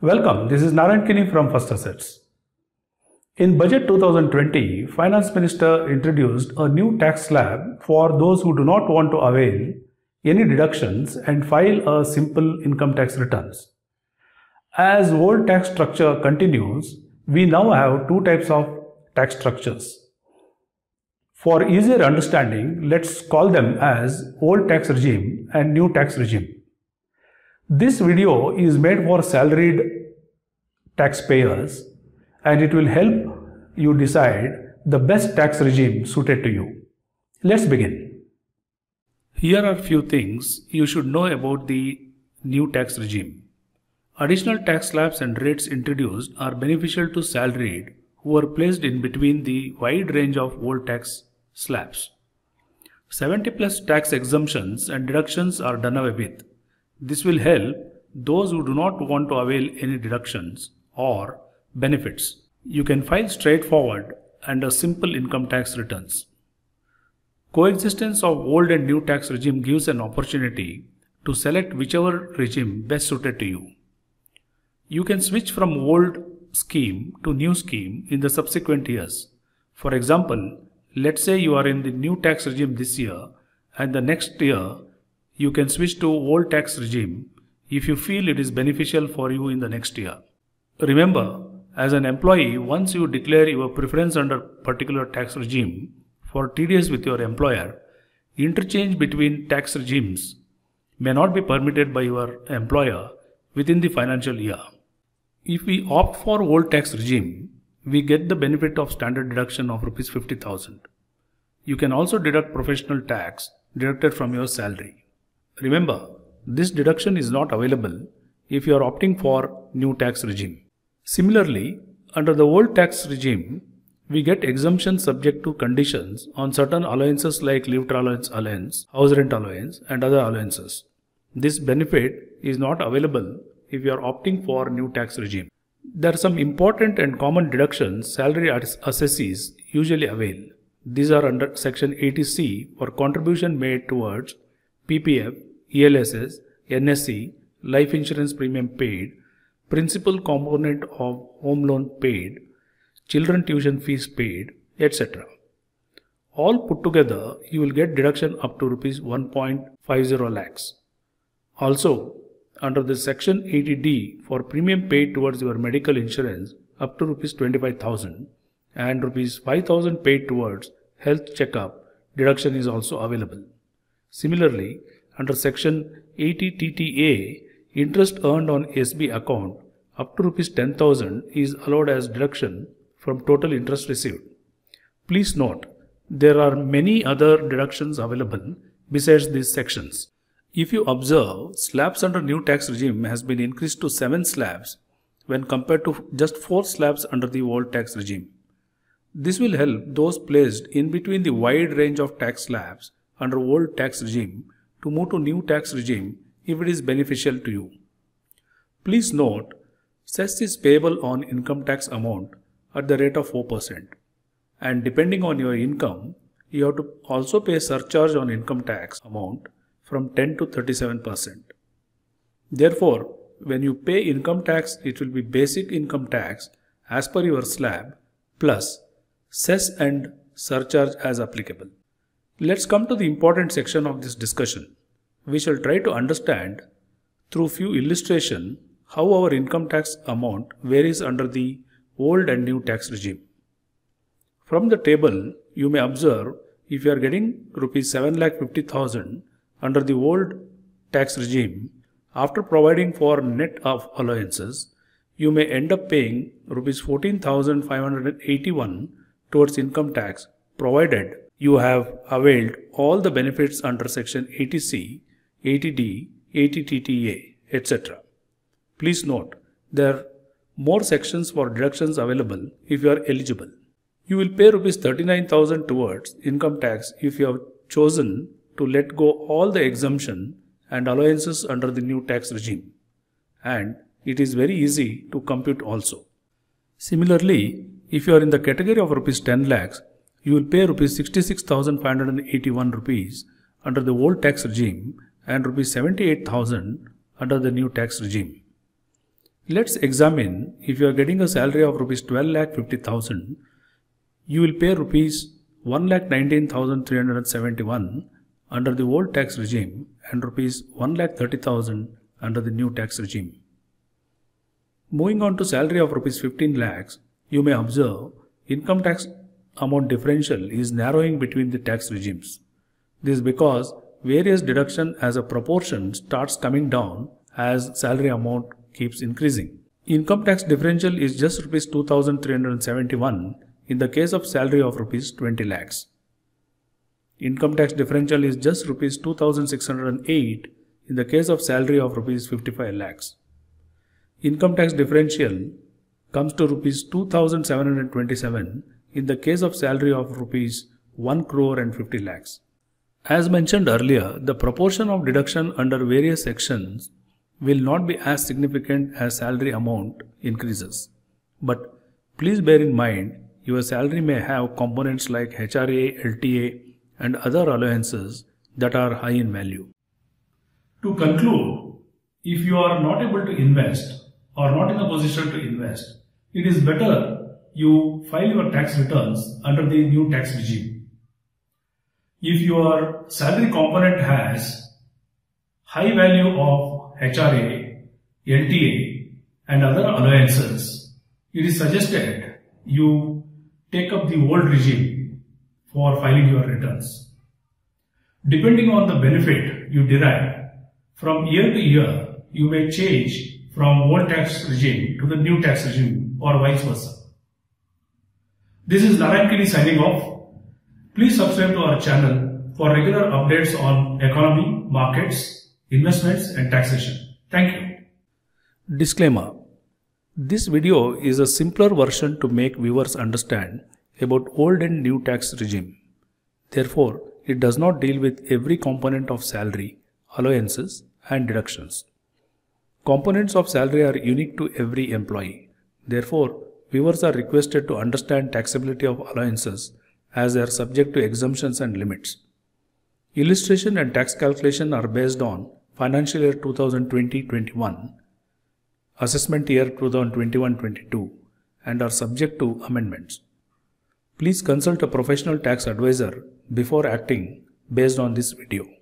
Welcome, this is Narayan Kini from First Assetz. In Budget 2020, Finance Minister introduced a new tax slab for those who do not want to avail any deductions and file a simple income tax returns. As old tax structure continues, we now have two types of tax structures. For easier understanding, let's call them as old tax regime and new tax regime. This video is made for salaried taxpayers and it will help you decide the best tax regime suited to you. Let's begin. Here are few things you should know about the new tax regime. Additional tax slabs and rates introduced are beneficial to salaried who are placed in between the wide range of old tax slabs. 70 plus tax exemptions and deductions are done away with. This will help those who do not want to avail any deductions or benefits. You can file straightforward and a simple income tax returns. Coexistence of old and new tax regime gives an opportunity to select whichever regime best suited to you. You can switch from old scheme to new scheme in the subsequent years. For example, Let's say you are in the new tax regime this year and the next year you can switch to old tax regime if you feel it is beneficial for you in the next year. Remember, as an employee, once you declare your preference under particular tax regime for TDS with your employer, interchange between tax regimes may not be permitted by your employer within the financial year. If we opt for old tax regime, we get the benefit of standard deduction of rupees 50,000. You can also deduct professional tax deducted from your salary. Remember, this deduction is not available if you are opting for new tax regime. Similarly, under the old tax regime, we get exemption subject to conditions on certain allowances like leave allowance allowance, house rent allowance and other allowances. This benefit is not available if you are opting for new tax regime. There are some important and common deductions salary assessees usually avail. These are under section 80C for contribution made towards PPF, ELSS, NSC, life insurance premium paid, principal component of home loan paid, children tuition fees paid, etc. All put together, you will get deduction up to rupees 1.50 lakhs. Also, under the section 80D for premium paid towards your medical insurance up to rupees 25000 and rupees 5000 paid towards health checkup deduction is also available. Similarly, under section 80 TTA interest earned on SB account up to rupees 10000 is allowed as deduction from total interest received. Please note there are many other deductions available besides these sections. If you observe, slabs under new tax regime has been increased to 7 slabs when compared to just 4 slabs under the old tax regime. This will help those placed in between the wide range of tax slabs under old tax regime to move to new tax regime if it is beneficial to you. Please note, cess is payable on income tax amount at the rate of 4% and depending on your income, you have to also pay surcharge on income tax amount from 10 to 37%. Therefore, when you pay income tax, it will be basic income tax as per your slab plus cess and surcharge as applicable. Let's come to the important section of this discussion. We shall try to understand through few illustration how our income tax amount varies under the old and new tax regime. From the table, you may observe if you are getting rupees 7,50,000 under the old tax regime, after providing for net of allowances, you may end up paying rupees 14,581 towards income tax provided you have availed all the benefits under section 80C, 80D, 80TTA, etc. Please note, there are more sections for deductions available if you are eligible. You will pay rupees 39,000 towards income tax if you have chosen to let go all the exemption and allowances under the new tax regime. And it is very easy to compute also. Similarly, if you are in the category of rupees 10 lakhs, you will pay rupees 66,581 rupees under the old tax regime and rupees 78,000 under the new tax regime. Let's examine if you are getting a salary of rupees 12 lakh 50,000, you will pay rupees 1 lakh 19,371 under the old tax regime and rupees 1 lakh 30,000 under the new tax regime. Moving on to salary of rupees 15 lakhs, you may observe income tax amount differential is narrowing between the tax regimes. This is because various deduction as a proportion starts coming down as salary amount keeps increasing. Income tax differential is just rupees 2371 in the case of salary of rupees 20 lakhs. Income tax differential is just rupees 2608 in the case of salary of rupees 55 lakhs. Income tax differential comes to rupees 2727 in the case of salary of rupees 1 crore and 50 lakhs. As mentioned earlier, the proportion of deduction under various sections will not be as significant as salary amount increases. But please bear in mind your salary may have components like HRA, LTA and other allowances that are high in value. To conclude, if you are not able to invest or not in a position to invest, it is better you file your tax returns under the new tax regime. If your salary component has high value of HRA, LTA and other allowances, it is suggested you take up the old regime for filing your returns. Depending on the benefit you derive, from year to year, you may change from old tax regime to the new tax regime or vice versa. This is Narayan Kini signing off. Please subscribe to our channel for regular updates on economy, markets, investments and taxation. Thank you. Disclaimer. This video is a simpler version to make viewers understand about old and new tax regime. Therefore, it does not deal with every component of salary, allowances and deductions. Components of salary are unique to every employee. Therefore, viewers are requested to understand taxability of allowances as they are subject to exemptions and limits. Illustration and tax calculation are based on financial year 2020-21, assessment year 2021-22 and are subject to amendments. Please consult a professional tax advisor before acting based on this video.